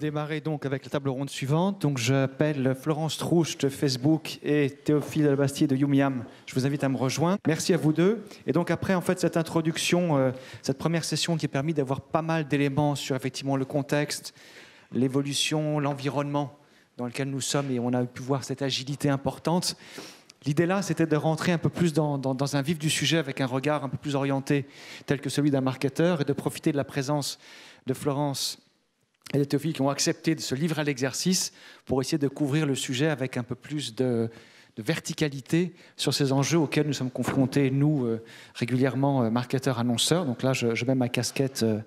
démarrer donc avec la table ronde suivante. Donc j'appelle Florence Trouche de Facebook et Théophile Albastier de Yumiam. Je vous invite à me rejoindre. Merci à vous deux. Et donc après en fait cette introduction, euh, cette première session qui a permis d'avoir pas mal d'éléments sur effectivement le contexte, l'évolution, l'environnement dans lequel nous sommes et on a pu voir cette agilité importante. L'idée là, c'était de rentrer un peu plus dans, dans, un vif du sujet avec un regard un peu plus orienté, tel que celui d'un marketeur, et de profiter de la présence de Florence et de Théophile qui ont accepté de se livrer à l'exercice pour essayer de couvrir le sujet avec un peu plus de, verticalité sur ces enjeux auxquels nous sommes confrontés, nous, euh, régulièrement, euh, marketeurs, annonceurs. Donc là, je, mets ma casquette euh,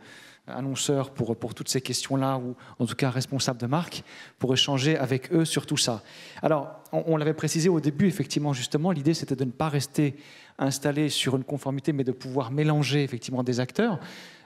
annonceur pour, pour toutes ces questions-là, ou en tout cas responsable de marque, pour échanger avec eux sur tout ça. Alors, on l'avait précisé au début, effectivement, justement, l'idée c'était de ne pas rester installé sur une conformité, mais de pouvoir mélanger effectivement des acteurs.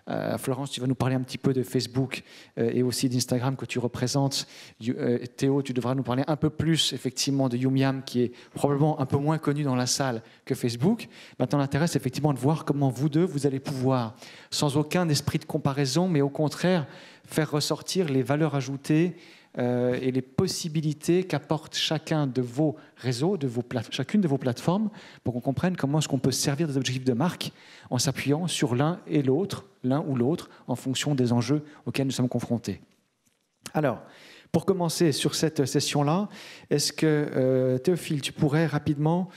Euh, Florence, tu vas nous parler un petit peu de Facebook euh, et aussi d'Instagram que tu représentes. Euh, Théo, tu devras nous parler un peu plus effectivement de Yumiam, qui est probablement un peu moins connu dans la salle que Facebook. Maintenant, l'intérêt, c'est effectivement de voir comment vous deux, vous allez pouvoir, sans aucun esprit de comparaison, mais au contraire, faire ressortir les valeurs ajoutées euh, et les possibilités qu'apporte chacun de vos réseaux, de vos chacune de vos plateformes, pour qu'on comprenne comment est-ce qu'on peut servir des objectifs de marque en s'appuyant sur l'un et l'autre, l'un ou l'autre, en fonction des enjeux auxquels nous sommes confrontés. Alors, pour commencer sur cette session-là, est-ce que euh, Théophile, tu pourrais rapidement,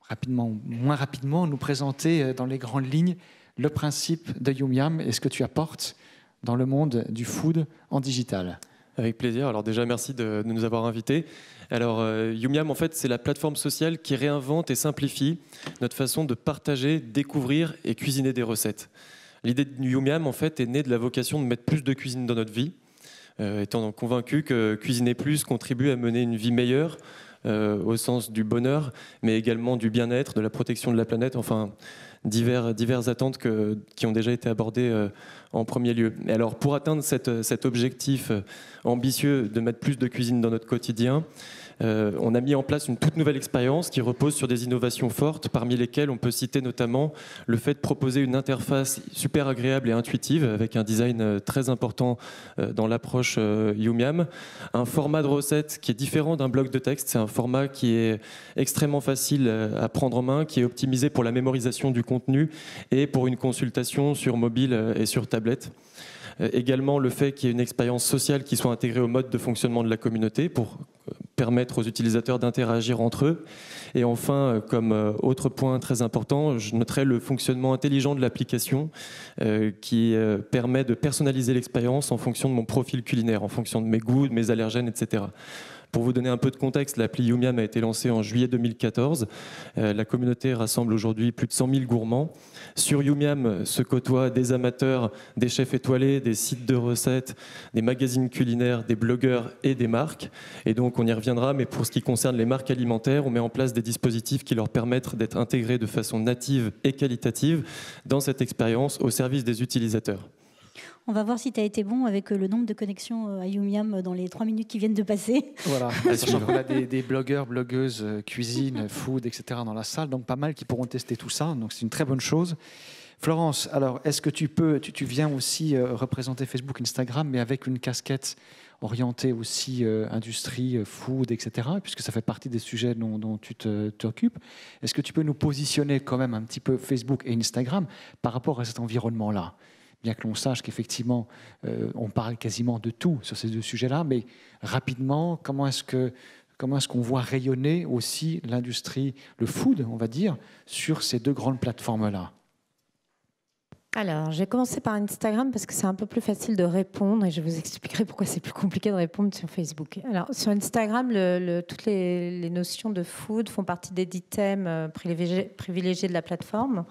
rapidement, moins rapidement, nous présenter euh, dans les grandes lignes le principe de Yumiam et ce que tu apportes dans le monde du food en digital? Avec plaisir. Alors déjà, merci de, nous avoir invités. Alors, euh, en fait, c'est la plateforme sociale qui réinvente et simplifie notre façon de partager, découvrir et cuisiner des recettes. L'idée de Yumiam, en fait, est née de la vocation de mettre plus de cuisine dans notre vie, euh, étant convaincu que cuisiner plus contribue à mener une vie meilleure, euh, au sens du bonheur, mais également du bien-être, de la protection de la planète, enfin, divers, diverses attentes qui ont déjà été abordées euh, en premier lieu. Et alors, pour atteindre cet objectif euh, ambitieux de mettre plus de cuisine dans notre quotidien, euh, on a mis en place une toute nouvelle expérience qui repose sur des innovations fortes, parmi lesquelles on peut citer notamment le fait de proposer une interface super agréable et intuitive avec un design euh, très important euh, dans l'approche Yumiam, un format de recette qui est différent d'un bloc de texte, c'est un format qui est extrêmement facile à prendre en main, qui est optimisé pour la mémorisation du contenu et pour une consultation sur mobile et sur tablette. Également le fait qu'il y ait une expérience sociale qui soit intégrée au mode de fonctionnement de la communauté pour permettre aux utilisateurs d'interagir entre eux. Et enfin, euh, comme autre point très important, je noterai le fonctionnement intelligent de l'application qui permet de personnaliser l'expérience en fonction de mon profil culinaire, en fonction de mes goûts, de mes allergènes, etc. Pour vous donner un peu de contexte, l'appli Yumiam a été lancée en juillet 2014. Euh, la communauté rassemble aujourd'hui plus de 100 000 gourmands. Sur Yumiam se côtoient des amateurs, des chefs étoilés, des sites de recettes, des magazines culinaires, des blogueurs et des marques. Et donc on y reviendra, mais pour ce qui concerne les marques alimentaires, on met en place des dispositifs qui leur permettent d'être intégrés de façon native et qualitative dans cette expérience au service des utilisateurs. On va voir si tu as été bon avec euh, le nombre de connexions euh, à Yumiam dans les trois minutes qui viennent de passer. Voilà, on a des, blogueurs, blogueuses, euh, cuisine, food, etc. dans la salle, donc pas mal qui pourront tester tout ça, donc c'est une très bonne chose. Florence, alors est-ce que tu peux, tu, viens aussi représenter Facebook, Instagram, mais avec une casquette orientée aussi industrie, food, etc., puisque ça fait partie des sujets dont, tu t'occupes. Est-ce que tu peux nous positionner quand même un petit peu Facebook et Instagram par rapport à cet environnement-là? Bien que l'on sache qu'effectivement, euh, on parle quasiment de tout sur ces deux sujets-là, mais rapidement, comment est-ce que comment est-ce qu'on voit rayonner aussi l'industrie, le food, on va dire, sur ces deux grandes plateformes-là? Alors, j'ai commencé par Instagram parce que c'est un peu plus facile de répondre et je vous expliquerai pourquoi c'est plus compliqué de répondre sur Facebook. Alors, sur Instagram, toutes les, notions de food font partie des dix thèmes euh, privilégiés de la plateforme.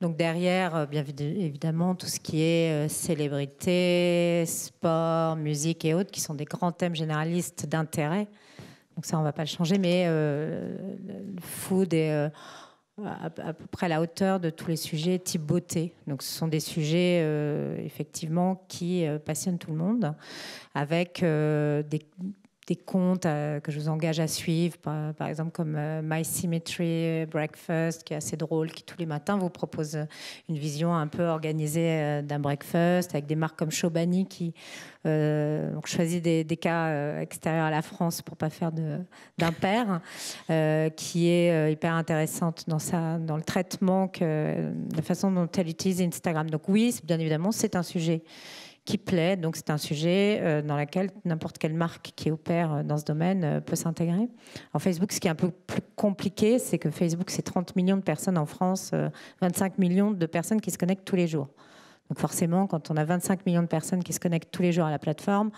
Donc derrière, euh, bien évidemment, tout ce qui est euh, célébrité, sport, musique et autres, qui sont des grands thèmes généralistes d'intérêt. Donc ça, on ne va pas le changer, mais euh, le food est à, peu près à la hauteur de tous les sujets type beauté. Donc ce sont des sujets, effectivement, qui passionnent tout le monde, avec des comptes que je vous engage à suivre, par, exemple comme My Symmetry Breakfast, qui est assez drôle, qui tous les matins vous propose une vision un peu organisée d'un breakfast, avec des marques comme Chobani qui euh, choisis des, cas euh, extérieurs à la France pour pas faire d'impair, euh, qui est hyper intéressante dans, sa, dans le traitement, que, la façon dont elle utilise Instagram. Donc oui, bien évidemment, c'est un sujet qui plaît. Donc c'est un sujet dans lequel n'importe quelle marque qui opère dans ce domaine peut s'intégrer. En Facebook, ce qui est un peu plus compliqué, c'est que Facebook, c'est 30 millions de personnes en France, 25 millions de personnes qui se connectent tous les jours. Donc forcément, quand on a 25 millions de personnes qui se connectent tous les jours à la plateforme,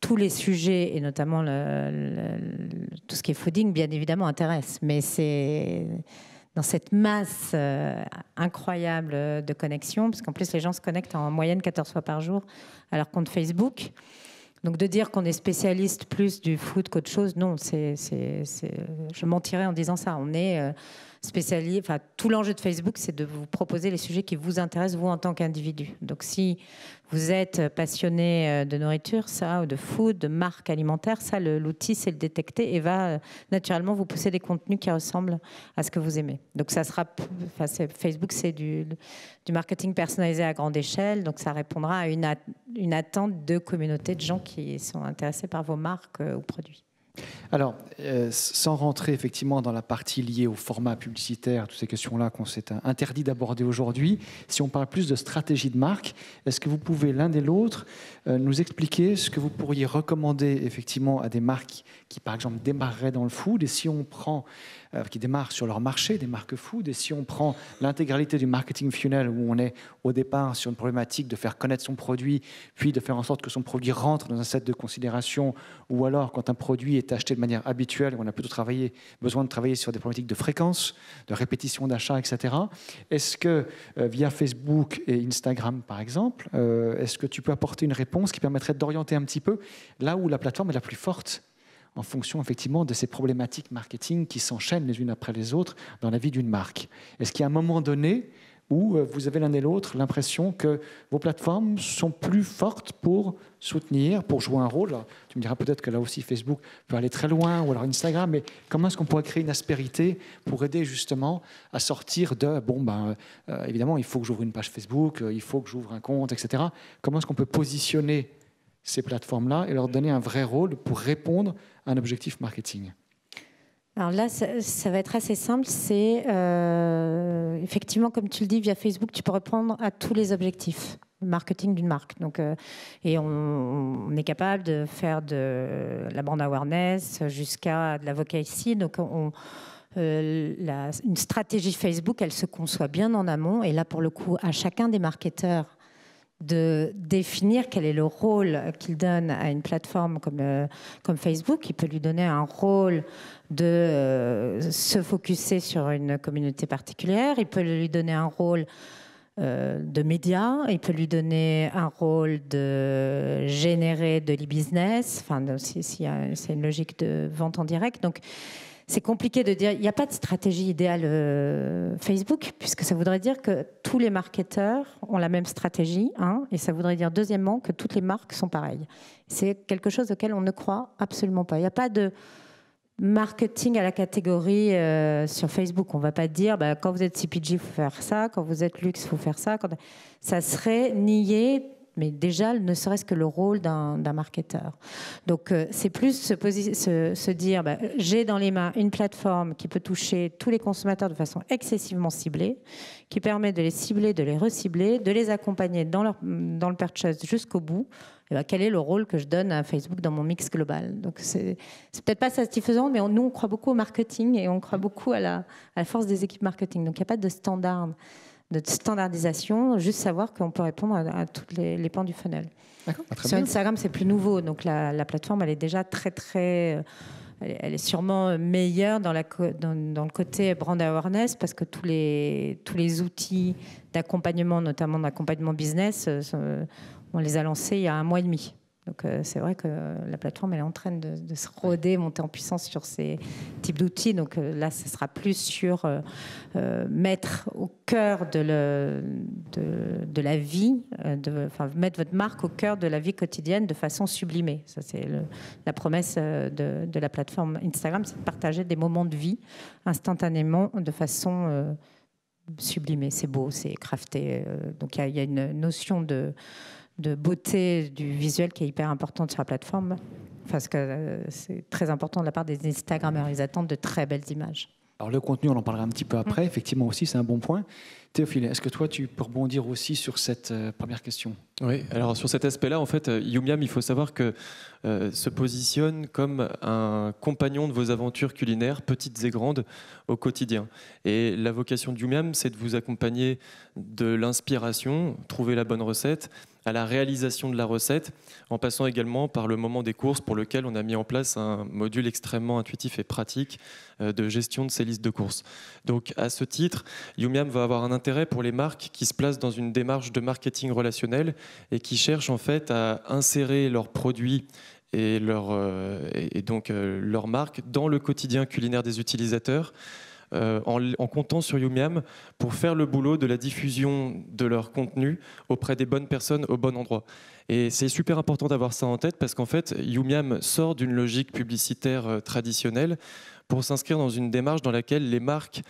tous les sujets, et notamment tout ce qui est fooding, bien évidemment, intéressent. Mais c'est dans cette masse euh, incroyable de connexions, parce qu'en plus les gens se connectent en moyenne 14 fois par jour à leur compte Facebook. Donc de dire qu'on est spécialiste plus du food qu'autre chose, non, c'est, je mentirais en disant ça. On est euh, spécialisé. Tout l'enjeu de Facebook, c'est de vous proposer les sujets qui vous intéressent vous en tant qu'individu. Donc, si vous êtes passionné euh, de nourriture, ça, ou de food, de marque alimentaire, ça, l'outil, c'est le détecter et va euh, naturellement vous pousser des contenus qui ressemblent à ce que vous aimez. Donc, ça sera, enfin, Facebook, c'est du, du, marketing personnalisé à grande échelle. Donc, ça répondra à une, une attente de communauté de gens qui sont intéressés par vos marques euh, ou produits. Alors, euh, sans rentrer effectivement dans la partie liée au format publicitaire, toutes ces questions-là qu'on s'est interdit d'aborder aujourd'hui, si on parle plus de stratégie de marque, est-ce que vous pouvez l'un et l'autre euh, nous expliquer ce que vous pourriez recommander effectivement à des marques qui, par exemple, démarreraient dans le food Et si on prend euh, qui démarrent sur leur marché, des marques food. Et si on prend l'intégralité du marketing funnel, où on est au départ sur une problématique de faire connaître son produit, puis de faire en sorte que son produit rentre dans un set de considération, ou alors quand un produit est acheté de manière habituelle, on a plutôt besoin de travailler sur des problématiques de fréquence, de répétition d'achat, etc. Est-ce que euh, via Facebook et Instagram, par exemple, euh, est-ce que tu peux apporter une réponse qui permettrait d'orienter un petit peu là où la plateforme est la plus forte en fonction effectivement de ces problématiques marketing qui s'enchaînent les unes après les autres dans la vie d'une marque? Est-ce qu'il y a un moment donné où euh, vous avez l'un et l'autre l'impression que vos plateformes sont plus fortes pour soutenir, pour jouer un rôle Tu me diras peut-être que là aussi Facebook peut aller très loin, ou alors Instagram, mais comment est-ce qu'on pourrait créer une aspérité pour aider justement à sortir de, bon, ben, euh, évidemment, il faut que j'ouvre une page Facebook, euh, il faut que j'ouvre un compte, etc. Comment est-ce qu'on peut positionner ces plateformes-là et leur donner un vrai rôle pour répondre à un objectif marketing? Alors là, ça, va être assez simple. C'est euh, effectivement, comme tu le dis, via Facebook, tu peux répondre à tous les objectifs marketing d'une marque. Donc, euh, et on, est capable de faire de la brand awareness jusqu'à de la ici. Donc, on, euh, une stratégie Facebook, elle se conçoit bien en amont. Et là, pour le coup, à chacun des marketeurs de définir quel est le rôle qu'il donne à une plateforme comme, euh, Facebook. Il peut lui donner un rôle de euh, se focuser sur une communauté particulière. Il peut lui donner un rôle euh, de média. Il peut lui donner un rôle de générer de l'e-business. C'est une logique de vente en direct. Donc, c'est compliqué de dire, il n'y a pas de stratégie idéale euh, Facebook, puisque ça voudrait dire que tous les marketeurs ont la même stratégie, hein, et ça voudrait dire deuxièmement que toutes les marques sont pareilles. C'est quelque chose auquel on ne croit absolument pas. Il n'y a pas de marketing à la catégorie euh, sur Facebook. On ne va pas dire, bah, quand vous êtes CPG, il faut faire ça, quand vous êtes luxe, il faut faire ça. Ça serait nier mais déjà ne serait-ce que le rôle d'un marketeur. Donc euh, c'est plus se, dire, bah, j'ai dans les mains une plateforme qui peut toucher tous les consommateurs de façon excessivement ciblée, qui permet de les cibler, de les recibler, de les accompagner dans, le purchase jusqu'au bout. Bah, quel est le rôle que je donne à Facebook dans mon mix global? Donc c'est peut-être pas satisfaisant, mais nous on croit beaucoup au marketing et on croit beaucoup à la force des équipes marketing. Donc il n'y a pas de standard de standardisation, juste savoir qu'on peut répondre à, tous les, pans du funnel. Sur Instagram, c'est plus nouveau, donc la, plateforme, elle est déjà très, très... Elle, est sûrement meilleure dans, la, dans, le côté brand awareness parce que tous les, tous les outils d'accompagnement, notamment d'accompagnement business, euh, on les a lancés il y a un mois et demi. Donc euh, c'est vrai que la plateforme elle est en train de, se roder, monter en puissance sur ces types d'outils. Donc euh, là, ce sera plus sur euh, mettre au cœur de, le, de, la vie, de, enfin, mettre votre marque au cœur de la vie quotidienne de façon sublimée. Ça c'est la promesse de, de, la plateforme Instagram, c'est de partager des moments de vie instantanément de façon sublimée. C'est beau, c'est crafté. donc il y, y, a une notion de de beauté du visuel qui est hyper importante sur la plateforme, parce que euh, c'est très important de la part des Instagrammeurs. Ils attendent de très belles images. Alors le contenu, on en parlera un petit peu après. Mm. Effectivement aussi, c'est un bon point. Théophile, est-ce que toi, tu peux rebondir aussi sur cette euh, première question? Oui, alors sur cet aspect-là, en fait, euh, Yumiam, il faut savoir que se positionne comme un compagnon de vos aventures culinaires, petites et grandes, au quotidien. Et la vocation de Yumiam, c'est de vous accompagner de l'inspiration, trouver la bonne recette, à la réalisation de la recette, en passant également par le moment des courses pour lequel on a mis en place un module extrêmement intuitif et pratique euh, de gestion de ces listes de courses. Donc à ce titre, Yumiam va avoir un intérêt pour les marques qui se placent dans une démarche de marketing relationnel et qui cherchent en fait à insérer leurs produits et, leur, euh, et donc euh, leur marque dans le quotidien culinaire des utilisateurs euh, en, comptant sur Youmiam pour faire le boulot de la diffusion de leur contenu auprès des bonnes personnes au bon endroit. Et c'est super important d'avoir ça en tête parce qu'en fait, Youmiam sort d'une logique publicitaire traditionnelle pour s'inscrire dans une démarche dans laquelle les marques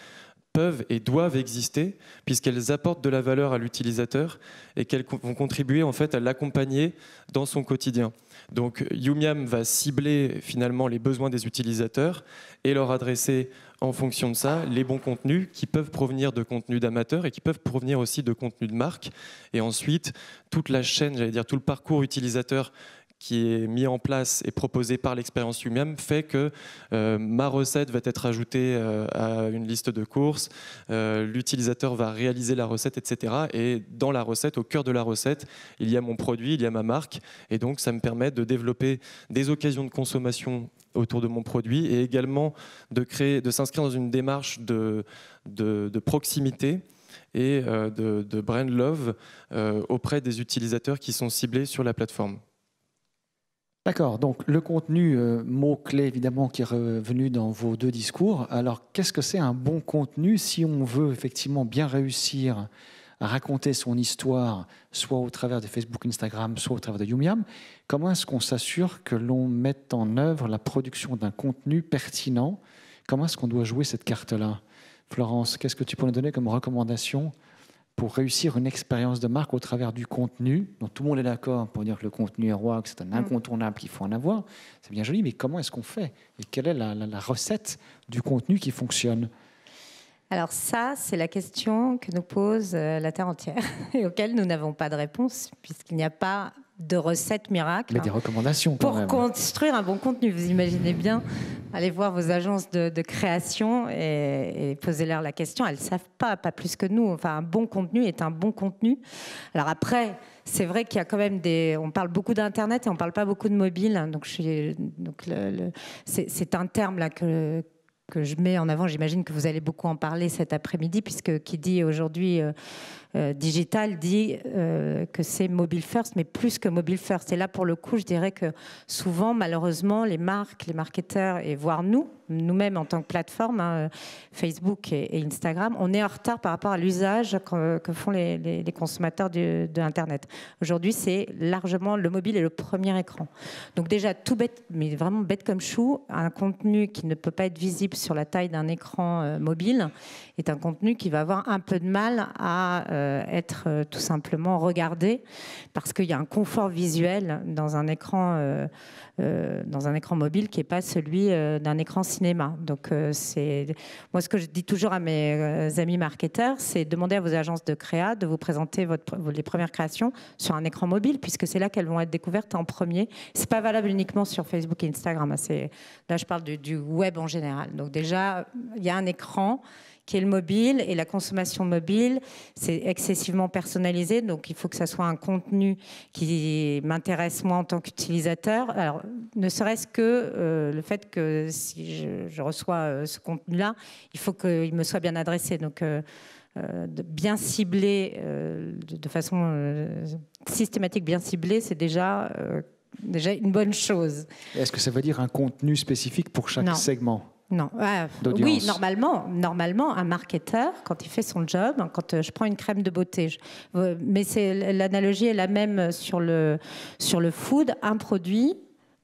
peuvent et doivent exister puisqu'elles apportent de la valeur à l'utilisateur et qu'elles vont contribuer en fait à l'accompagner dans son quotidien. Donc Youmiam va cibler finalement les besoins des utilisateurs et leur adresser en fonction de ça les bons contenus qui peuvent provenir de contenus d'amateurs et qui peuvent provenir aussi de contenus de marque. Et ensuite, toute la chaîne, j'allais dire tout le parcours utilisateur qui est mis en place et proposé par l'expérience lui-même fait que euh, ma recette va être ajoutée euh, à une liste de courses, euh, l'utilisateur va réaliser la recette, etc. Et dans la recette, au cœur de la recette, il y a mon produit, il y a ma marque, et donc ça me permet de développer des occasions de consommation autour de mon produit et également de créer, de s'inscrire dans une démarche de, proximité et de, brand love auprès des utilisateurs qui sont ciblés sur la plateforme. D'accord, donc le contenu, euh, mot-clé évidemment qui est revenu dans vos deux discours. Alors qu'est-ce que c'est un bon contenu si on veut effectivement bien réussir à raconter son histoire, soit au travers de Facebook, Instagram, soit au travers de Yumiam Comment est-ce qu'on s'assure que l'on mette en œuvre la production d'un contenu pertinent? Comment est-ce qu'on doit jouer cette carte-là? Florence, qu'est-ce que tu peux nous donner comme recommandation pour réussir une expérience de marque au travers du contenu, dont tout le monde est d'accord pour dire que le contenu est roi, que c'est un mm. incontournable, qu'il faut en avoir, c'est bien joli, mais comment est-ce qu'on fait? Et quelle est la, recette du contenu qui fonctionne? Alors ça, c'est la question que nous pose euh, la Terre entière et auquel nous n'avons pas de réponse, puisqu'il n'y a pas de recettes miracles. Mais des recommandations. pour construire un bon contenu. Vous imaginez bien, allez voir vos agences de, création et, posez-leur la question. Elles ne savent pas, pas plus que nous. Enfin, un bon contenu est un bon contenu. Alors après, c'est vrai qu'il y a quand même des. On parle beaucoup d'Internet et on ne parle pas beaucoup de mobile. Donc, donc c'est un terme là que que je mets en avant, j'imagine que vous allez beaucoup en parler cet après-midi, puisque qui dit aujourd'hui euh, euh, digital dit euh, que c'est mobile first, mais plus que mobile first. Et là, pour le coup, je dirais que souvent, malheureusement, les marques, les marketeurs, et voire nous, nous-mêmes en tant que plateforme, hein, Facebook et, Instagram, on est en retard par rapport à l'usage que, font les, consommateurs de, Internet. Aujourd'hui, c'est largement le mobile et le premier écran. Donc déjà, tout bête, mais vraiment bête comme chou, un contenu qui ne peut pas être visible sur la taille d'un écran euh, mobile est un contenu qui va avoir un peu de mal à être euh, tout simplement regardé parce qu'il y a un confort visuel dans un écran, dans un écran mobile qui n'est pas celui d'un écran cinéma. Donc c'est moi ce que je dis toujours à mes amis marketeurs, c'est demander à vos agences de créa de vous présenter votre, les premières créations sur un écran mobile puisque c'est là qu'elles vont être découvertes en premier. C'est pas valable uniquement sur Facebook et Instagram. Hein. Là, je parle du web en général. Donc déjà, il y a un écran qui est le mobile et la consommation mobile, c'est excessivement personnalisé, donc il faut que ça soit un contenu qui m'intéresse moi en tant qu'utilisateur. Alors, ne serait-ce que euh, le fait que si je, reçois euh, ce contenu-là, il faut qu'il me soit bien adressé. Donc, euh, de bien ciblé, de, façon systématique, bien ciblé, c'est déjà déjà une bonne chose. Est-ce que ça veut dire un contenu spécifique pour chaque segment? Non. oui, normalement, normalement, un marketeur, quand il fait son job, quand euh, je prends une crème de beauté, mais c'est l'analogie est la même sur le sur le food. Un produit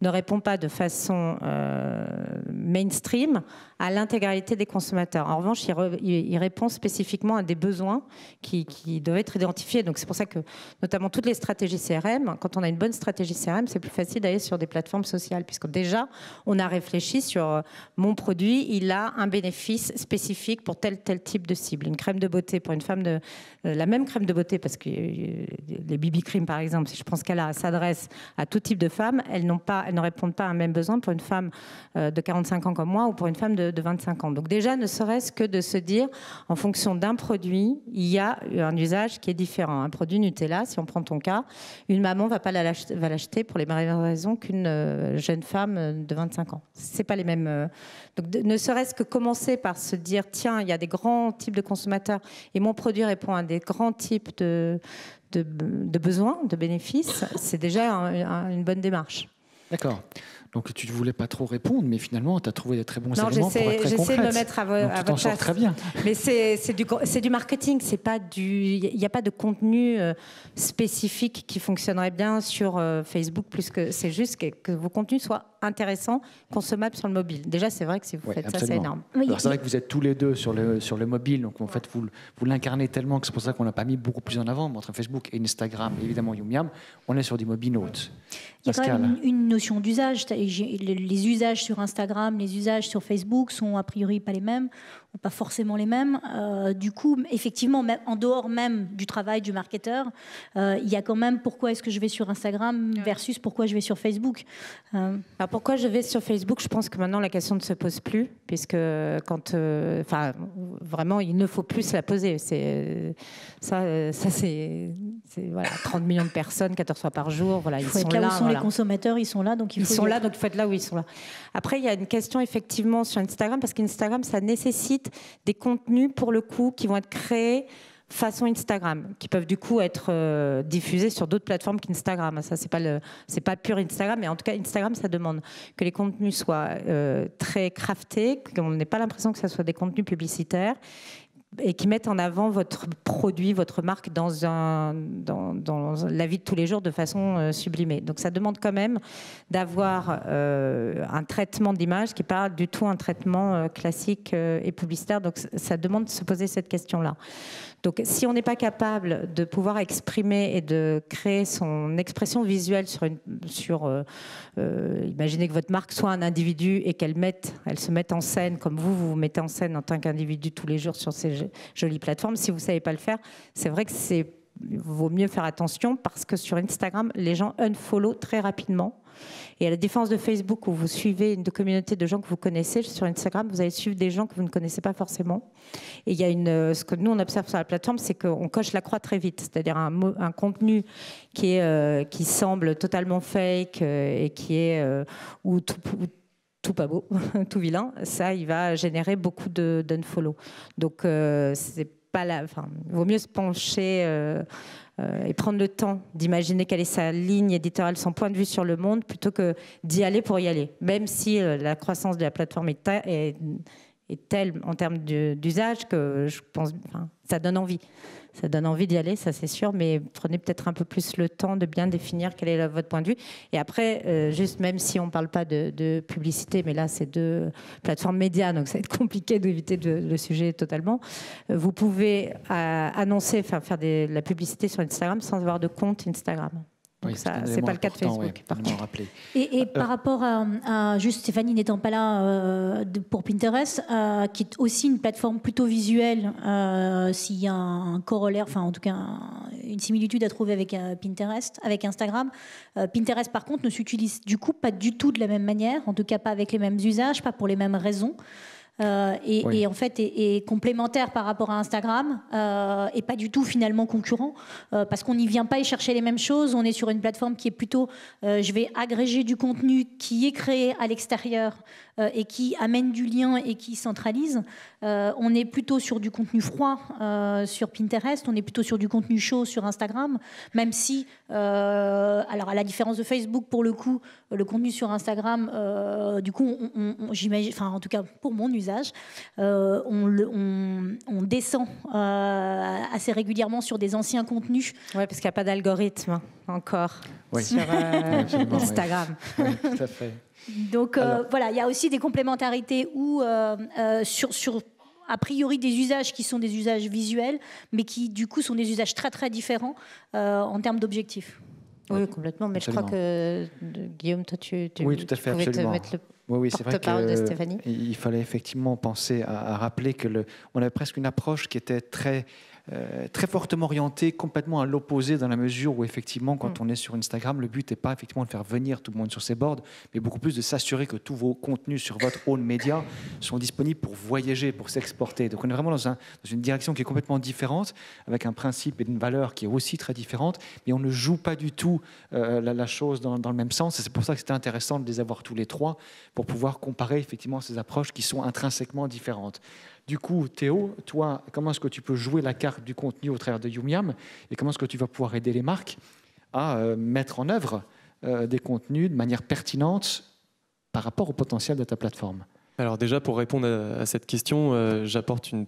ne répond pas de façon euh, mainstream à l'intégralité des consommateurs. En revanche, il, répond spécifiquement à des besoins qui, doivent être identifiés. Donc c'est pour ça que, notamment toutes les stratégies CRM, quand on a une bonne stratégie CRM, c'est plus facile d'aller sur des plateformes sociales, puisque déjà, on a réfléchi sur euh, mon produit, il a un bénéfice spécifique pour tel tel type de cible. Une crème de beauté pour une femme de euh, la même crème de beauté, parce que euh, les BB cream par exemple, si je pense qu'elle s'adresse à tout type de femmes, elles pas, elles ne répondent pas à un même besoin pour une femme de 45 ans comme moi ou pour une femme de de 25 ans. Donc déjà, ne serait-ce que de se dire, en fonction d'un produit, il y a un usage qui est différent. Un produit Nutella, si on prend ton cas, une maman va pas l'acheter pour les mêmes raisons qu'une euh, jeune femme de 25 ans. C'est pas les mêmes. Euh, donc ne serait-ce que commencer par se dire, tiens, il y a des grands types de consommateurs et mon produit répond à des grands types de, de, besoins, de bénéfices, c'est déjà une bonne démarche. D'accord. Donc tu ne voulais pas trop répondre, mais finalement, tu as trouvé des très bons non, éléments pour être très J'essaie de me mettre à, à votre place. très bien. Mais c'est du, du, marketing. Il n'y a pas de contenu euh, spécifique qui fonctionnerait bien sur euh, Facebook, plus que c'est juste que, que, vos contenus soient intéressants, consommables sur le mobile. Déjà, c'est vrai que si vous faites ça, c'est énorme. c'est vrai que vous êtes tous les deux sur le, sur le mobile, donc en fait, vous, vous l'incarnez tellement que c'est pour ça qu'on l'a pas mis beaucoup plus en avant. entre Facebook et Instagram, et évidemment Yumiam, on est sur du mobile haute. Il y a quand même une, notion d'usage. Les usages sur Instagram, les usages sur Facebook sont a priori pas les mêmes pas forcément les mêmes. Euh, du coup, effectivement, même, en dehors même du travail du marketeur, euh, il y a quand même pourquoi est-ce que je vais sur Instagram versus pourquoi je vais sur Facebook. Euh, Alors pourquoi je vais sur Facebook Je pense que maintenant la question ne se pose plus, puisque quand, enfin, vraiment, il ne faut plus se la poser. C'est ça, ça c'est voilà, 30 millions de personnes, 14 fois par jour. Voilà, ils sont là. Où sont les consommateurs Ils sont là, donc il faut Ils sont là, donc il faut être là où ils sont là. Après, il y a une question effectivement sur Instagram, parce qu'Instagram, ça nécessite des contenus pour le coup qui vont être créés façon Instagram, qui peuvent du coup être euh, diffusés sur d'autres plateformes qu'Instagram. Ça, c'est pas le, c'est pas pur Instagram, mais en tout cas, Instagram, ça demande que les contenus soient euh, très craftés, qu'on n'ait pas l'impression que ce soit des contenus publicitaires, et qui mettent en avant votre produit, votre marque dans, la vie de tous les jours de façon euh, sublimée. Donc ça demande quand même d'avoir euh, un traitement d'image qui n'est pas du tout un traitement euh, classique et publicitaire. Donc ça demande de se poser cette question-là. Donc, si on n'est pas capable de pouvoir exprimer et de créer son expression visuelle sur imaginez que votre marque soit un individu et qu'elle elle se mette en scène comme vous, vous vous mettez en scène en tant qu'individu tous les jours sur ces jolies plateformes. Si vous savez pas le faire, c'est vrai que c'est vaut mieux faire attention parce que sur Instagram, les gens unfollow très rapidement et à la différence de Facebook, où vous suivez une communauté de gens que vous connaissez, sur Instagram, vous allez suivre des gens que vous ne connaissez pas forcément. Et il y a une, euh, ce que nous, on observe sur la plateforme, c'est qu'on coche la croix très vite. C'est-à-dire un, contenu qui, est, euh, qui semble totalement fake euh, et qui est ou tout, tout pas beau, tout vilain, ça, il va générer beaucoup de d'unfollow. Donc, c'est pas la, il vaut mieux se pencher euh, et prendre le temps d'imaginer quelle est sa ligne éditoriale, son point de vue sur le monde, plutôt que d'y aller pour y aller. Même si euh, la croissance de la plateforme est telle en termes d'usage que je pense, enfin, ça donne envie ça donne envie d'y aller, ça c'est sûr, mais prenez peut-être un peu plus le temps de bien définir quel est votre point de vue. Et après, euh, juste même si on ne parle pas de, publicité, mais là c'est deux plateformes médias, donc ça va être compliqué d'éviter le sujet totalement, euh, vous pouvez euh, annoncer, faire, faire de la publicité sur Instagram sans avoir de compte Instagram. Donc ça, c'est pas le cas de Facebook. et, par rapport à, juste Stéphanie n'étant pas là euh, pour Pinterest, euh, qui est aussi une plateforme plutôt visuelle, euh, s'il y a un corollaire, enfin en tout cas une similitude à trouver avec Pinterest, avec Instagram. Pinterest par contre ne s'utilise du coup pas du tout de la même manière, en tout cas pas avec les mêmes usages, pas pour les mêmes raisons. Euh, et, en fait est, complémentaire par rapport à Instagram euh, et pas du tout finalement concurrent euh, parce qu'on n'y vient pas y chercher les mêmes choses. On est sur une plateforme qui est plutôt, je vais agréger du contenu qui est créé à l'extérieur et qui amène du lien et qui centralise. on est plutôt sur du contenu froid sur Pinterest, on est plutôt sur du contenu chaud sur Instagram, même si, alors à la différence de Facebook pour le coup, le contenu sur Instagram, du coup, j'imagine, enfin en tout cas pour mon usage euh, on, descend euh, assez régulièrement sur des anciens contenus. Oui, parce qu'il n'y a pas d'algorithme encore sur euh, Instagram. tout à fait. Donc voilà, il y a aussi des complémentarités où sur, sur a priori des usages qui sont des usages visuels, mais qui du coup sont des usages très très différents en termes d'objectifs. Oui, complètement. Mais je crois que Guillaume, toi, tu, tu, oui, tout à fait, absolument. mettre le oui, oui c'est vrai qu'il fallait effectivement penser à, rappeler que le, on avait presque une approche qui était très euh, très fortement orienté, complètement à l'opposé dans la mesure où effectivement, quand mm. on est sur Instagram, le but n'est pas effectivement de faire venir tout le monde sur ses boards, mais beaucoup plus de s'assurer que tous vos contenus sur votre own média sont disponibles pour voyager, pour s'exporter. Donc on est vraiment dans, un, dans, une direction qui est complètement différente, avec un principe et une valeur qui est aussi très différente, mais on ne joue pas du tout euh, la, chose dans, dans, le même sens. Et c'est pour ça que c'était intéressant de les avoir tous les trois, pour pouvoir comparer effectivement ces approches qui sont intrinsèquement différentes. Du coup, Théo, toi, comment est-ce que tu peux jouer la carte du contenu au travers de Yumiam et comment est-ce que tu vas pouvoir aider les marques à euh, mettre en œuvre euh, des contenus de manière pertinente par rapport au potentiel de ta plateforme? Alors déjà, pour répondre à, cette question, euh, j'apporte une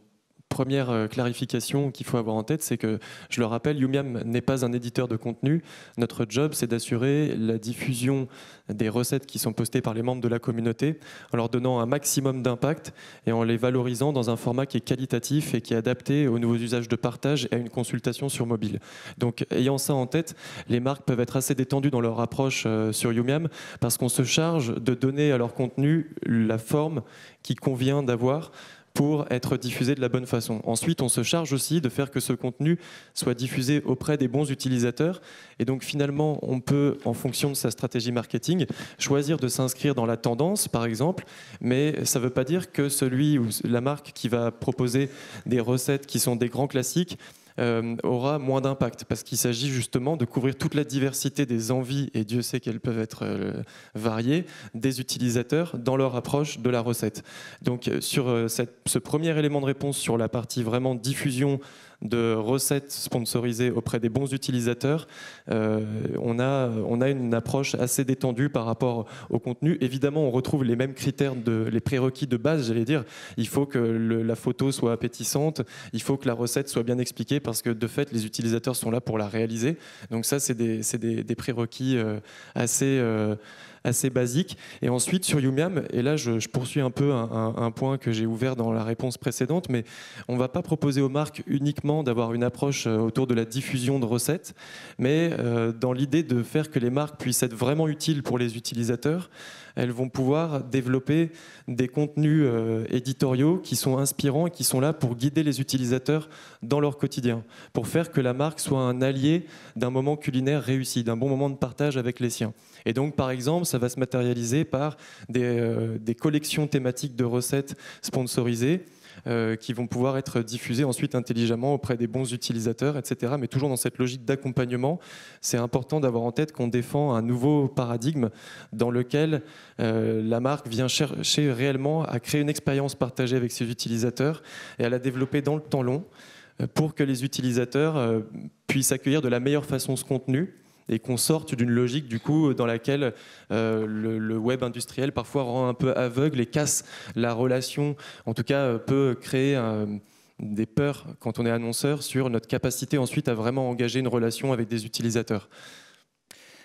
première euh, clarification qu'il faut avoir en tête, c'est que, je le rappelle, Yumiam n'est pas un éditeur de contenu. Notre job, c'est d'assurer la diffusion des recettes qui sont postées par les membres de la communauté, en leur donnant un maximum d'impact et en les valorisant dans un format qui est qualitatif et qui est adapté aux nouveaux usages de partage et à une consultation sur mobile. Donc, ayant ça en tête, les marques peuvent être assez détendues dans leur approche euh, sur Yumiam parce qu'on se charge de donner à leur contenu la forme qui convient d'avoir pour être diffusé de la bonne façon. Ensuite, on se charge aussi de faire que ce contenu soit diffusé auprès des bons utilisateurs. Et donc finalement, on peut, en fonction de sa stratégie marketing, choisir de s'inscrire dans la tendance, par exemple, mais ça ne veut pas dire que celui ou la marque qui va proposer des recettes qui sont des grands classiques euh, aura moins d'impact parce qu'il s'agit justement de couvrir toute la diversité des envies, et Dieu sait qu'elles peuvent être euh, variées, des utilisateurs dans leur approche de la recette. Donc euh, sur ce premier élément de réponse sur la partie vraiment diffusion de recettes sponsorisées auprès des bons utilisateurs, euh, on, a, on a une approche assez détendue par rapport au contenu. Évidemment, on retrouve les mêmes critères, de, les prérequis de base, j'allais dire. Il faut que la photo soit appétissante, il faut que la recette soit bien expliquée parce que de fait, les utilisateurs sont là pour la réaliser. Donc ça, c'est des, prérequis euh, assez... Assez basique. Et ensuite, sur Yumiam, et là, je, poursuis un peu un, point que j'ai ouvert dans la réponse précédente, mais on ne va pas proposer aux marques uniquement d'avoir une approche euh, autour de la diffusion de recettes, mais euh, dans l'idée de faire que les marques puissent être vraiment utiles pour les utilisateurs elles vont pouvoir développer des contenus euh, éditoriaux qui sont inspirants et qui sont là pour guider les utilisateurs dans leur quotidien, pour faire que la marque soit un allié d'un moment culinaire réussi, d'un bon moment de partage avec les siens. Et donc, par exemple, ça va se matérialiser par des, euh, collections thématiques de recettes sponsorisées qui vont pouvoir être diffusés ensuite intelligemment auprès des bons utilisateurs, etc. Mais toujours dans cette logique d'accompagnement, c'est important d'avoir en tête qu'on défend un nouveau paradigme dans lequel euh, la marque vient chercher réellement à créer une expérience partagée avec ses utilisateurs et à la développer dans le temps long euh, pour que les utilisateurs puissent accueillir de la meilleure façon ce contenu et qu'on sorte d'une logique du coup dans laquelle euh, le, web industriel parfois rend un peu aveugle et casse la relation, en tout cas euh, peut créer des peurs quand on est annonceur sur notre capacité ensuite à vraiment engager une relation avec des utilisateurs.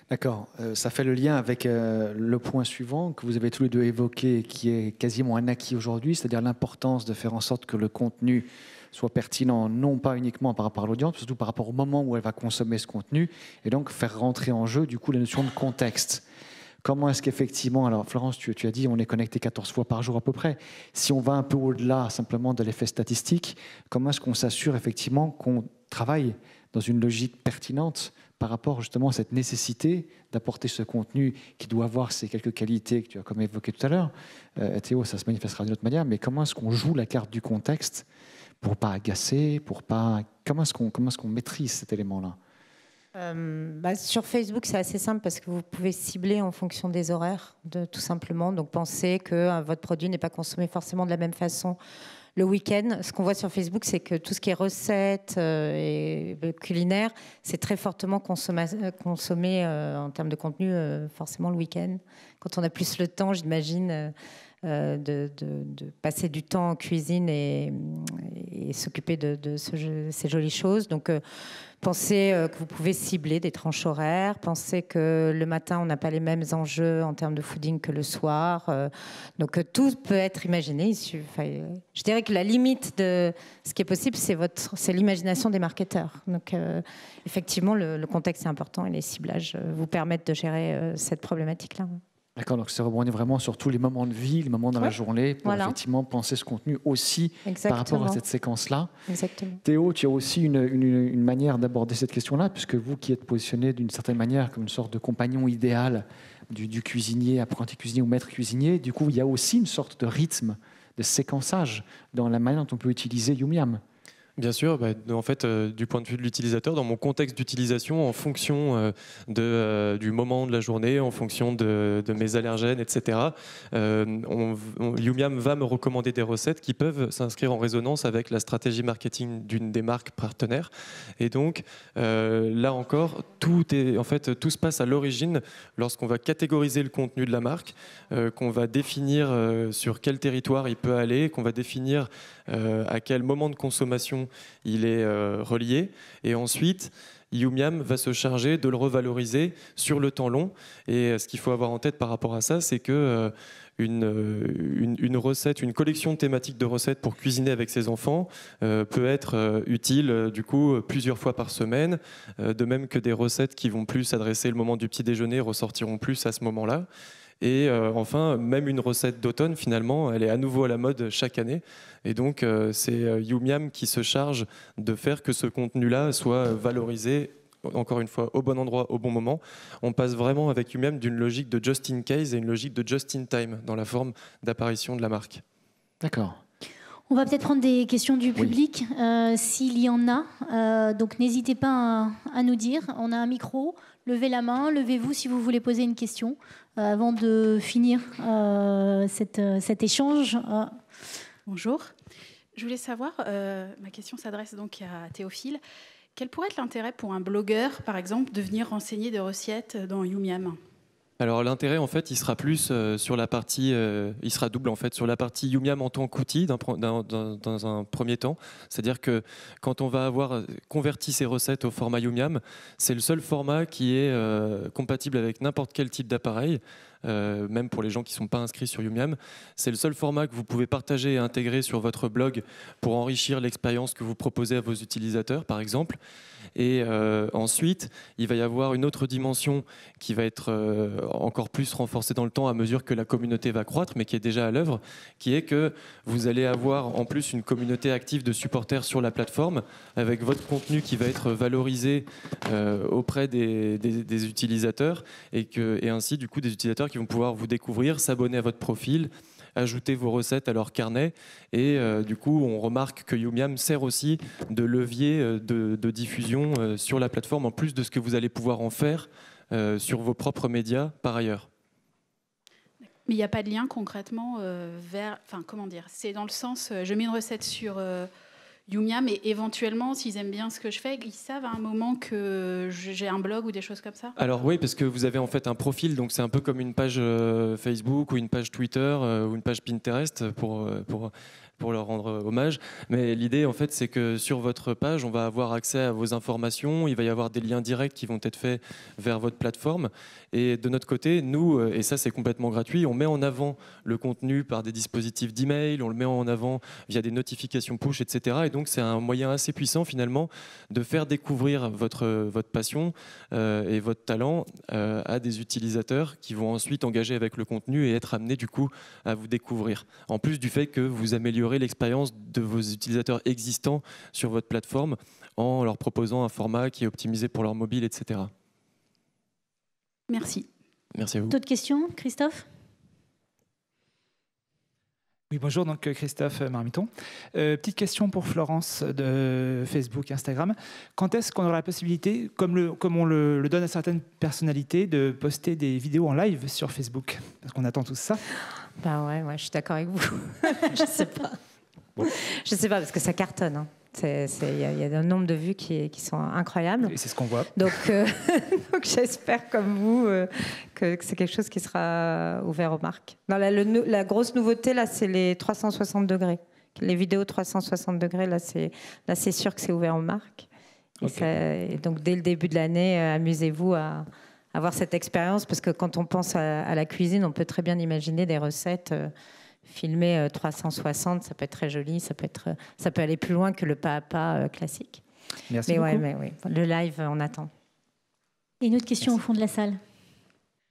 D'accord, euh, ça fait le lien avec le point suivant que vous avez tous les deux évoqué, qui est quasiment un acquis aujourd'hui, c'est-à-dire l'importance de faire en sorte que le contenu soit pertinent, non pas uniquement par rapport à l'audience, mais surtout par rapport au moment où elle va consommer ce contenu, et donc faire rentrer en jeu du coup la notion de contexte. Comment est-ce qu'effectivement, alors Florence, tu, as dit on est connecté 14 fois par jour à peu près. Si on va un peu au-delà simplement de l'effet statistique, comment est-ce qu'on s'assure effectivement qu'on travaille dans une logique pertinente par rapport justement à cette nécessité d'apporter ce contenu qui doit avoir ces quelques qualités que tu as comme évoqué tout à l'heure? Euh, Théo, ça se manifestera d'une autre manière, mais comment est-ce qu'on joue la carte du contexte pour pas agacer, pour pas comment est-ce qu'on comment est-ce qu'on maîtrise cet élément-là? Euh, bah, sur Facebook, c'est assez simple parce que vous pouvez cibler en fonction des horaires, de, tout simplement. Donc, pensez que euh, votre produit n'est pas consommé forcément de la même façon le week-end. Ce qu'on voit sur Facebook, c'est que tout ce qui est recettes euh, et culinaire, c'est très fortement consommé, consommé en termes de contenu, forcément le week-end. Quand on a plus le temps, j'imagine. de, passer du temps en cuisine et, s'occuper de, ces jolies choses. Donc, Pensez euh, que vous pouvez cibler des tranches horaires. Pensez que le matin, on n'a pas les mêmes enjeux en termes de fooding que le soir. Euh, donc euh, tout peut être imaginé. Je dirais que la limite de ce qui est possible, c'est l'imagination des marketeurs. Donc effectivement, le contexte est important et les ciblages vous permettent de gérer cette problématique-là. D'accord, donc c'est rebondir vraiment sur tous les moments de vie, les moments dans la journée, pour effectivement penser ce contenu aussi par rapport à cette séquence-là. Exactement. Théo, tu as aussi une, une, manière d'aborder cette question-là, puisque vous qui êtes positionné d'une certaine manière comme une sorte de compagnon idéal du, du, cuisinier, apprenti cuisinier ou maître cuisinier, du coup, il y a aussi une sorte de rythme, de séquençage dans la manière dont on peut utiliser Yumiam. Bien sûr, bah, en fait, euh, du point de vue de l'utilisateur, dans mon contexte d'utilisation, en fonction euh, euh, du moment de la journée, en fonction de, mes allergènes, etc., on, va me recommander des recettes qui peuvent s'inscrire en résonance avec la stratégie marketing d'une des marques partenaires. Et donc, là encore, tout, est, en fait, tout se passe à l'origine lorsqu'on va catégoriser le contenu de la marque, qu'on va définir sur quel territoire il peut aller, qu'on va définir à quel moment de consommation il est euh, relié. Et ensuite, Yumiam va se charger de le revaloriser sur le temps long. Et euh, ce qu'il faut avoir en tête par rapport à ça, c'est que euh, une, une, recette, une collection thématique de recettes pour cuisiner avec ses enfants peut être utile du coup plusieurs fois par semaine, de même que des recettes qui vont plus s'adresser le moment du petit déjeuner ressortiront plus à ce moment-là. Et enfin, même une recette d'automne, finalement, elle est à nouveau à la mode chaque année. Et donc, euh, c'est euh, Yumiam qui se charge de faire que ce contenu-là soit valorisé encore une fois, au bon endroit, au bon moment. On passe vraiment avec Yumiam d'une logique de just in case et une logique de just in time dans la forme d'apparition de la marque. D'accord. On va peut-être prendre des questions du public, euh, s'il y en a. donc n'hésitez pas à, nous dire. On a un micro. Levez la main, levez-vous si vous voulez poser une question avant de finir cet échange. Bonjour. Je voulais savoir, euh, ma question s'adresse donc à Théophile. Quel pourrait être l'intérêt pour un blogueur, par exemple, de venir renseigner des recettes dans Yumiam alors l'intérêt en fait, il sera plus euh, sur la partie, euh, il sera double en fait sur la partie Yumiam en tant qu'outil dans, un premier temps. C'est-à-dire que quand on va avoir converti ces recettes au format Yumiam, c'est le seul format qui est compatible avec n'importe quel type d'appareil. Euh, même pour les gens qui ne sont pas inscrits sur Yumiam. C'est le seul format que vous pouvez partager et intégrer sur votre blog pour enrichir l'expérience que vous proposez à vos utilisateurs, par exemple. Et euh, ensuite, il va y avoir une autre dimension qui va être euh, encore plus renforcée dans le temps à mesure que la communauté va croître, mais qui est déjà à l'œuvre, qui est que vous allez avoir en plus une communauté active de supporters sur la plateforme, avec votre contenu qui va être valorisé auprès des, des, utilisateurs, et, que, et ainsi, du coup, des utilisateurs qui vont pouvoir vous découvrir, s'abonner à votre profil, ajouter vos recettes à leur carnet. Et euh, du coup, on remarque que Yumiam sert aussi de levier euh, de, diffusion euh, sur la plateforme, en plus de ce que vous allez pouvoir en faire sur vos propres médias par ailleurs. Mais il n'y a pas de lien concrètement vers. Enfin, comment dire C'est dans le sens, je mets une recette sur Yumia, mais éventuellement, s'ils aiment bien ce que je fais, ils savent à un moment que j'ai un blog ou des choses comme ça. Alors oui, parce que vous avez en fait un profil, donc c'est un peu comme une page euh, Facebook ou une page Twitter euh, ou une page Pinterest pour, euh, pour pour leur rendre hommage. Mais l'idée, en fait, c'est que sur votre page, on va avoir accès à vos informations. Il va y avoir des liens directs qui vont être faits vers votre plateforme. Et de notre côté, nous, euh, et ça c'est complètement gratuit, on met en avant le contenu par des dispositifs d'email, on le met en avant via des notifications push, etc. Et donc c'est un moyen assez puissant finalement de faire découvrir votre, votre passion euh, et votre talent euh, à des utilisateurs qui vont ensuite engager avec le contenu et être amenés du coup à vous découvrir. En plus du fait que vous améliorez améliorer l'expérience de vos utilisateurs existants sur votre plateforme en leur proposant un format qui est optimisé pour leur mobile, etc. Merci. Merci à vous. D'autres questions, Christophe? Oui, bonjour, donc euh, Christophe Marmiton. Euh, petite question pour Florence de Facebook, Instagram. Quand est-ce qu'on aura la possibilité, comme, le, comme on le, donne à certaines personnalités, de poster des vidéos en live sur Facebook? Parce qu'on attend tout ça. Bah ouais, ouais, je suis d'accord avec vous. je sais pas. Je sais pas, parce que ça cartonne. Hein. Il y, a un nombre de vues qui, sont incroyables. Et c'est ce qu'on voit. Donc, euh, donc j'espère, comme vous, euh, que, c'est quelque chose qui sera ouvert aux marques. la, la, grosse nouveauté, là, c'est les 360 degrés. Les vidéos 360 degrés, là, c'est, là, c'est sûr que c'est ouvert aux marques. Et, donc, dès le début de l'année, euh, amusez-vous à, avoir cette expérience, parce que quand on pense à, la cuisine, on peut très bien imaginer des recettes filmer 360, ça peut être très joli, ça peut, être, ça peut aller plus loin que le pas à pas euh, classique. Merci mais beaucoup. Ouais, mais oui, le live, on attend. Et une autre question au fond de la salle.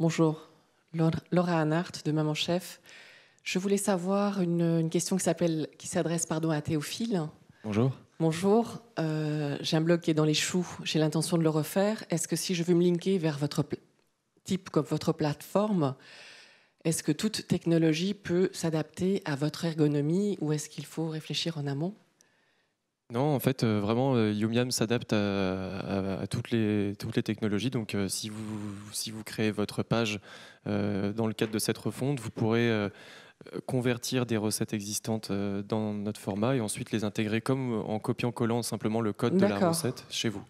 Bonjour, Laura Anhart de Maman Chef. Je voulais savoir une, question qui s'appelle, qui s'adresse pardon à Théophile. Bonjour. Bonjour, euh, j'ai un blog qui est dans les choux. J'ai l'intention de le refaire. Est-ce que si je veux me linker vers votre type comme votre plateforme, est-ce que toute technologie peut s'adapter à votre ergonomie ou est-ce qu'il faut réfléchir en amont? Non, en fait, euh, vraiment, euh, Yumiam s'adapte à, toutes, les, toutes les technologies. Donc, euh, si, vous, si vous créez votre page dans le cadre de cette refonte, vous pourrez convertir des recettes existantes dans notre format et ensuite les intégrer comme en copiant-collant simplement le code de la recette chez vous.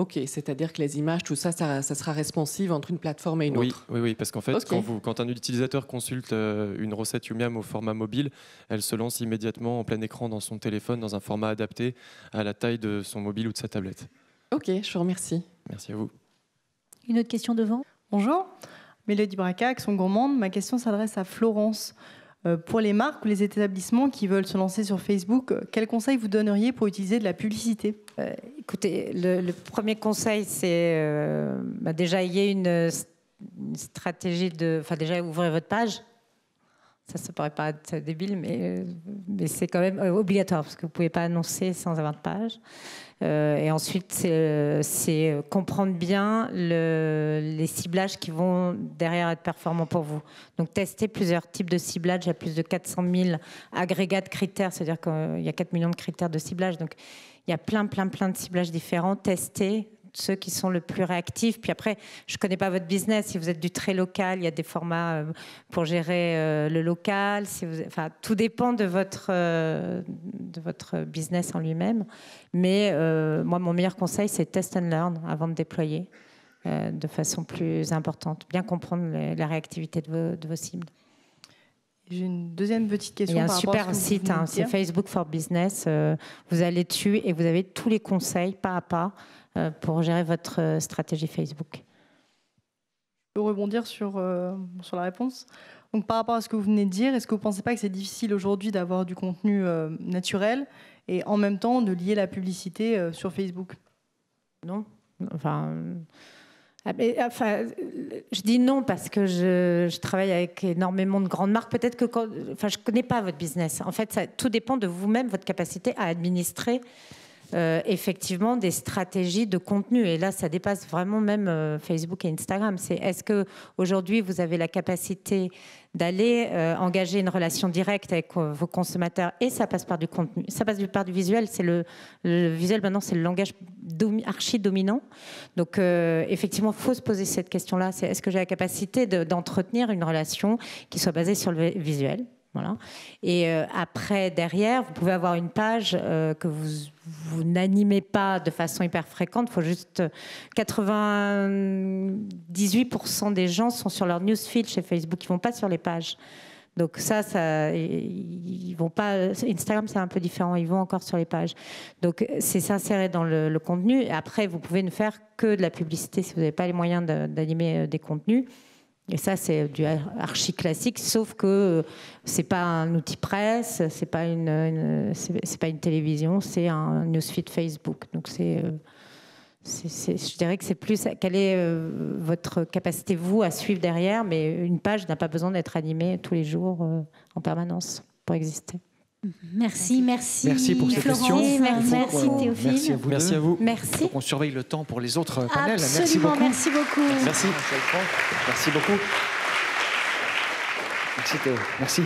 Ok, c'est-à-dire que les images, tout ça, ça, sera responsive entre une plateforme et une oui, autre. Oui, oui, parce qu'en fait, quand, vous, quand, un utilisateur consulte euh, une recette Yumiam au format mobile, elle se lance immédiatement en plein écran dans son téléphone, dans un format adapté à la taille de son mobile ou de sa tablette. Ok, je vous remercie. Merci à vous. Une autre question devant? Bonjour, Mélodie Braca, Action Gourmande. Ma question s'adresse à Florence. Euh, pour les marques ou les établissements qui veulent se lancer sur Facebook, euh, quels conseils vous donneriez pour utiliser de la publicité? Euh, Écoutez, le, premier conseil, c'est bah, déjà ayez une, une, stratégie de, enfin déjà ouvrez votre page. Ça, ça paraît pas débile, mais, mais c'est quand même obligatoire parce que vous pouvez pas annoncer sans avoir de page. Euh, et ensuite, c'est euh, comprendre bien les ciblages qui vont derrière être performants pour vous. Donc, tester plusieurs types de ciblage. Il y a plus de 400 000 agrégats de critères, c'est-à-dire qu'il y a 4 millions de critères de ciblage. Donc, il y a plein, plein, plein de ciblages différents. Tester, ceux qui sont le plus réactifs. Puis après, je ne connais pas votre business. Si vous êtes du très local, il y a des formats euh, pour gérer euh, le local. Si vous, enfin, tout dépend de votre, euh, de votre business en lui-même. Mais moi, mon meilleur conseil, c'est test and learn avant de déployer de façon plus importante. Bien comprendre la réactivité de vos, de vos cibles. J'ai une deuxième petite question. Il y a un super site, hein, c'est Facebook for Business. vous allez dessus et vous avez tous les conseils pas à pas pour gérer votre euh, stratégie Facebook Je peux rebondir sur, euh, sur la réponse. Donc, par rapport à ce que vous venez de dire, est-ce que vous ne pensez pas que c'est difficile aujourd'hui d'avoir du contenu naturel et en même temps de lier la publicité sur Facebook? Non. Enfin. Enfin, je dis non parce que je, je, travaille avec énormément de grandes marques. Peut-être que quand, enfin, je ne connais pas votre business. En fait, ça, tout dépend de vous-même, votre capacité à administrer euh, effectivement des stratégies de contenu. Et là, ça dépasse vraiment même euh, Facebook et Instagram. C'est est-ce que aujourd'hui vous avez la capacité d'aller euh, engager une relation directe avec vos consommateurs et ça passe par du contenu, ça passe par du visuel. C'est le, visuel maintenant, c'est le langage archi dominant. Donc effectivement, faut se poser cette question-là. C'est est-ce que j'ai la capacité d'entretenir une relation qui soit basée sur le visuel? Et euh, après, derrière, vous pouvez avoir une page euh, que vous, vous n'animez pas de façon hyper fréquente. Il faut juste 98% des gens sont sur leur newsfeed chez Facebook, ils vont pas sur les pages. Donc ça, ils vont pas. Instagram, c'est un peu différent. Ils vont encore sur les pages. Donc c'est s'insérer dans le, contenu. Après, vous pouvez ne faire que de la publicité si vous n'avez pas les moyens d'animer euh, des contenus. Et ça, c'est du archi classique, sauf que c'est pas un outil presse, c'est pas une, c'est pas une télévision, c'est un newsfeed Facebook. Donc c'est, euh, je dirais que c'est plus quelle est euh, votre capacité vous à suivre derrière, mais une page n'a pas besoin d'être animée tous les jours euh, en permanence pour exister. Merci, merci. Merci pour ces Florence, questions. Merci, Théophile. Merci à vous. Merci deux. à vous. Il Merci. faut qu'on surveille le temps pour les autres panels. Merci Absolument, beaucoup. merci beaucoup. Merci. Merci beaucoup. Merci Théo. Merci.